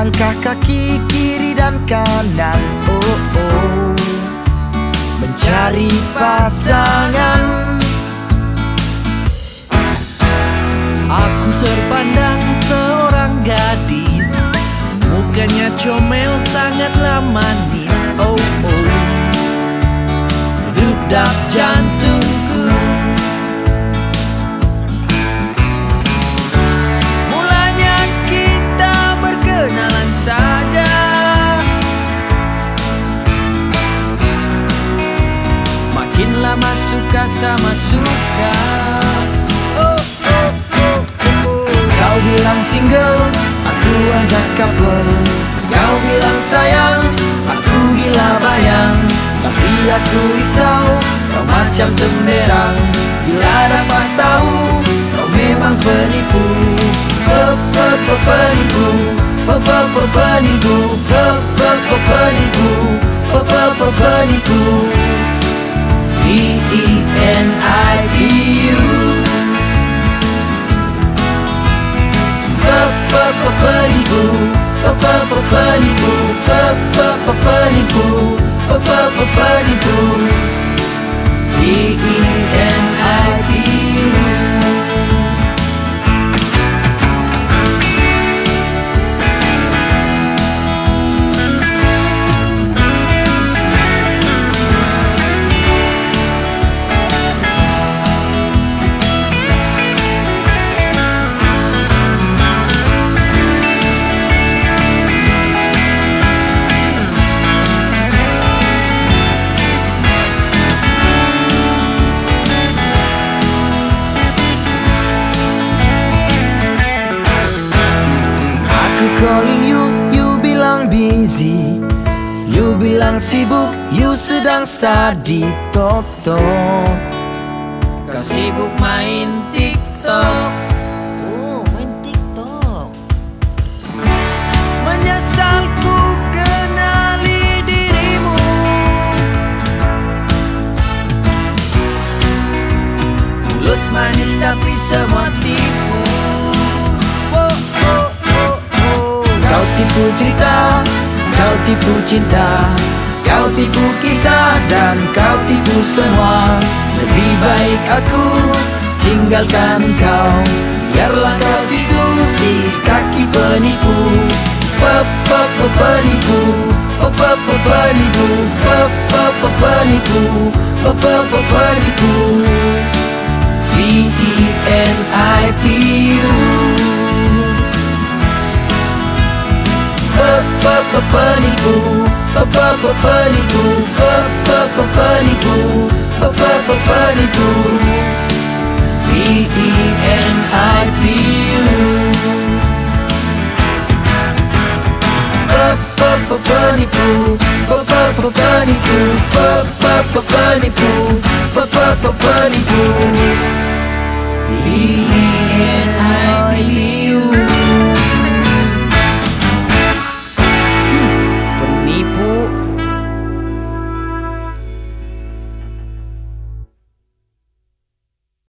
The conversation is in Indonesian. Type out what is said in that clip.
Langkah kaki kiri dan kanan. Oh oh. Mencari pasangan. Aku terpandang seorang gadis. Mukanya comel sangatlah manis Oh oh. Dedak jantungku Lama suka sama suka. Kau bilang single Aku ajak couple Kau bilang sayang Aku gila bayang. Tapi aku risau Kau macam temberang Bila dapat tahu Kau memang penipu. Pe pe pe penipu. Pe pe pe penipu. Pe pe pe penipu. Pe pe pe penipu P-E-N-I-P-U Penipu, penipu, penipu, penipu, P You, you bilang busy. You bilang sibuk, you sedang study Toto Kau sibuk main TikTok. Oh, main TikTok. Menyesal ku kenali dirimu. Mulut manis tapi semua tipu Kau tipu cerita, kau tipu cinta Kau tipu kisah dan kau tipu semua. Lebih baik aku tinggalkan kau. Biarlah kau situ si kaki penipu. Pe pe pe penipu. Pe pe pe penipu. Pe pe pe penipu. Pe pe pe penipu penipu penipu penipu penipu P E N I P U. Penipu penipu penipu penipu P E N